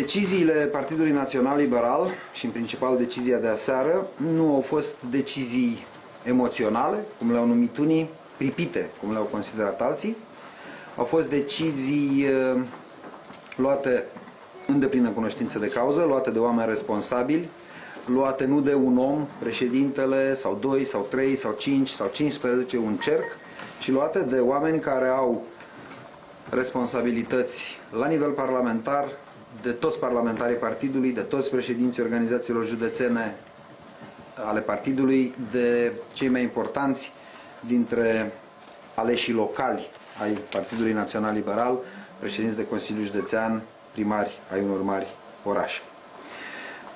Deciziile Partidului Național Liberal și în principal decizia de aseară nu au fost decizii emoționale, cum le-au numit unii, pripite, cum le-au considerat alții. Au fost decizii uh, luate în deplină cunoștință de cauză, luate de oameni responsabili, luate nu de un om, președintele, sau doi, sau trei, sau cinci, sau 15, un cerc, ci luate de oameni care au responsabilități la nivel parlamentar, de toți parlamentarii partidului, de toți președinții organizațiilor județene ale partidului, de cei mai importanți dintre aleșii locali ai Partidului Național Liberal, președinți de Consiliu Județean, primari ai unor mari orașe.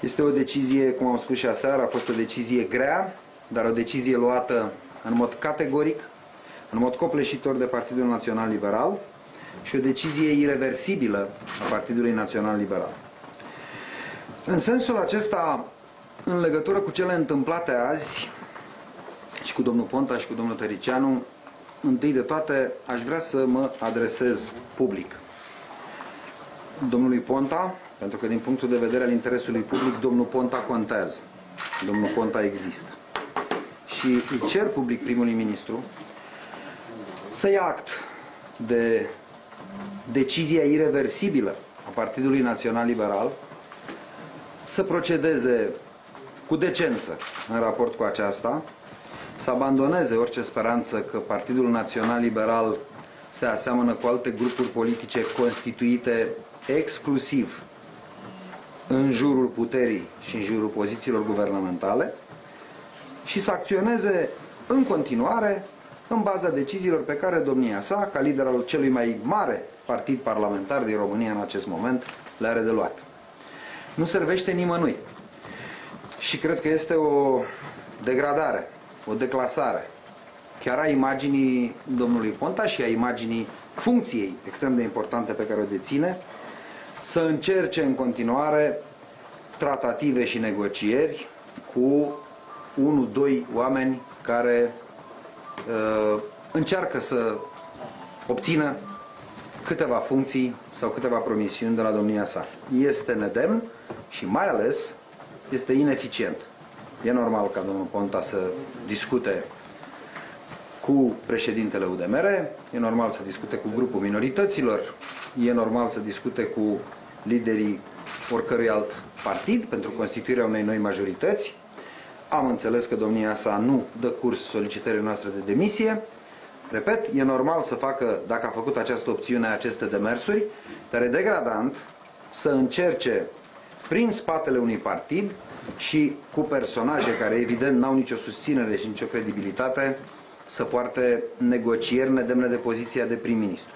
Este o decizie, cum am spus și aseară, a fost o decizie grea, dar o decizie luată în mod categoric, în mod copleșitor de Partidul Național Liberal, și o decizie irreversibilă a Partidului Național Liberal. În sensul acesta, în legătură cu cele întâmplate azi și cu domnul Ponta și cu domnul Tăricianu, întâi de toate aș vrea să mă adresez public. Domnului Ponta, pentru că din punctul de vedere al interesului public, domnul Ponta contează. Domnul Ponta există. Și îi cer public primului ministru să ia act de decizia irreversibilă a Partidului Național Liberal să procedeze cu decență în raport cu aceasta, să abandoneze orice speranță că Partidul Național Liberal se aseamănă cu alte grupuri politice constituite exclusiv în jurul puterii și în jurul pozițiilor guvernamentale și să acționeze în continuare în baza deciziilor pe care domnia sa, ca lider al celui mai mare partid parlamentar din România în acest moment, le are de luat. Nu servește nimănui. Și cred că este o degradare, o declasare, chiar a imaginii domnului Ponta și a imaginii funcției extrem de importante pe care o deține, să încerce în continuare tratative și negocieri cu unul, doi oameni care uh, încearcă să obțină câteva funcții sau câteva promisiuni de la domnia sa. Este nedemn și mai ales este ineficient. E normal ca domnul Ponta să discute cu președintele UDMR, e normal să discute cu grupul minorităților, e normal să discute cu liderii oricărui alt partid pentru constituirea unei noi majorități, am înțeles că domnia sa nu dă curs solicitării noastre de demisie. Repet, e normal să facă, dacă a făcut această opțiune, aceste demersuri, dar e degradant să încerce prin spatele unui partid și cu personaje care evident n-au nicio susținere și nicio credibilitate să poarte negocieri nedemne de poziția de prim-ministru.